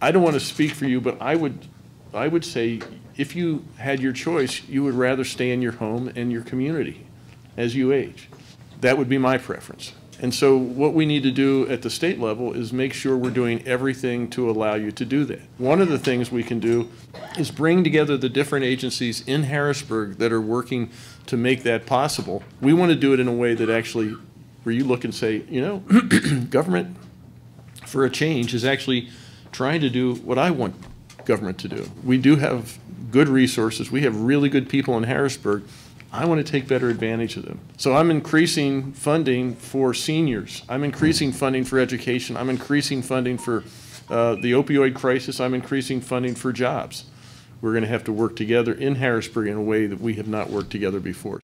I don't want to speak for you, but I would, I would say, if you had your choice, you would rather stay in your home and your community as you age. That would be my preference. And so what we need to do at the state level is make sure we're doing everything to allow you to do that. One of the things we can do is bring together the different agencies in Harrisburg that are working to make that possible. We want to do it in a way that actually, where you look and say, you know, government for a change is actually trying to do what I want government to do. We do have good resources. We have really good people in Harrisburg. I want to take better advantage of them. So I'm increasing funding for seniors. I'm increasing funding for education. I'm increasing funding for uh, the opioid crisis. I'm increasing funding for jobs. We're going to have to work together in Harrisburg in a way that we have not worked together before.